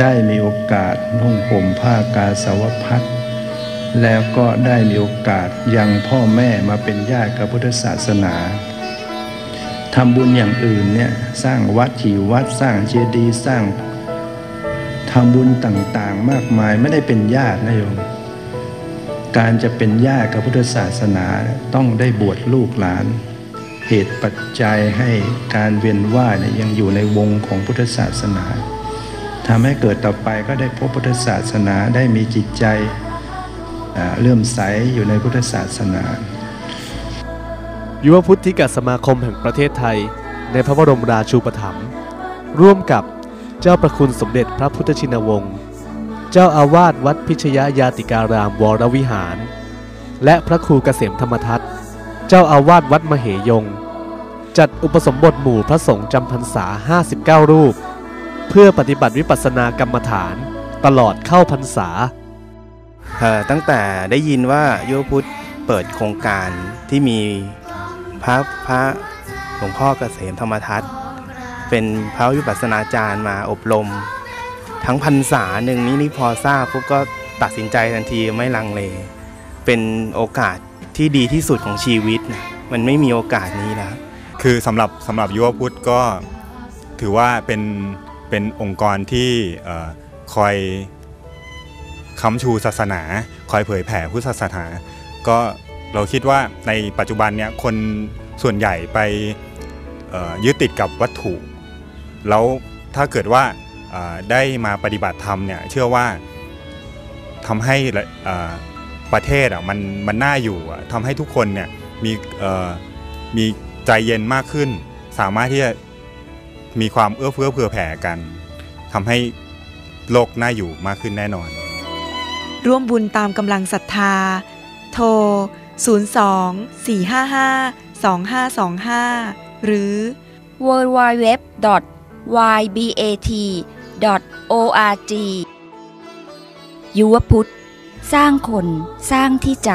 ได้มีโอกาสนุ่งห่มผ้ากาสาวพัดแล้วก็ได้มีโอกาสยังพ่อแม่มาเป็นญาติกับพุทธศาสนาทำบุญอย่างอื่นเนี่ยสร้างวัดถี่วัดสร้างเจดีย์สร้างทำบุญต่างๆ มากมายไม่ได้เป็นญาตินะโยม การจะเป็นญาติกับพุทธศาสนาต้องได้บวชลูกหลาน เหตุปัจจัยให้การเวียนว่ายเนี่ยยังอยู่ในวงของพุทธศาสนาทำให้เกิดต่อไปก็ได้พบพุทธศาสนาได้มีจิตใจเลื่อมใสอยู่ในพุทธศาสนา ยุวพุทธิกสมาคมแห่งประเทศไทย ในพระบรมราชูปถัมภ์ร่วมกับเจ้าประคุณสมเด็จพระพุทธชินวงศ์เจ้าอาวาสวัดพิชยยาติการามวรวิหาร และพระครูเกษมธรรมทัต เจ้าอาวาสวัดมเหยง จัดอุปสมบทหมู่พระสงฆ์จำพรรษา 59 รูป เพื่อปฏิบัติวิปัสสนากรรมฐานตลอดเข้าพรรษา ตั้งแต่ได้ยินว่ายุวพุทธเปิดโครงการที่มีพระพระหลวงพ่อเกษมธรรมทัตเป็นพระวิปัสสนาจารย์มาอบรม ทั้งพรรษาหนึ่งนี้นี่พอทราบปุ๊บก็ตัดสินใจทันทีไม่ลังเล เป็นโอกาสที่ดีที่สุดของชีวิตนะมันไม่มีโอกาสนี้แล้ว คือสำหรับสำหรับยุวพุทธก็ถือว่าเป็นเป็นองค์กรที่คอยค้ำชูศาสนา คอยเผยแผ่พุทธศาสนา ก็เราคิดว่าในปัจจุบันเนี่ยคนส่วนใหญ่ไปยึดติดกับวัตถุ แล้วถ้าเกิดว่าได้มาปฏิบัติธรรมเนี่ยเชื่อว่าทำให้ ประเทศอะมันมันน่าอยู่ทำให้ทุกคนเนี่ยมีมีใจเย็นมากขึ้น สามารถที่จะมีความเอื้อเฟื้อเผื่อแผ่กันทำให้โลกน่าอยู่มากขึ้นแน่นอน ร่วมบุญตามกำลังศรัทธา โทร 02 455 2525 หรือ www.ybat.org ยุวพุทธ สร้างคนสร้างที่ใจ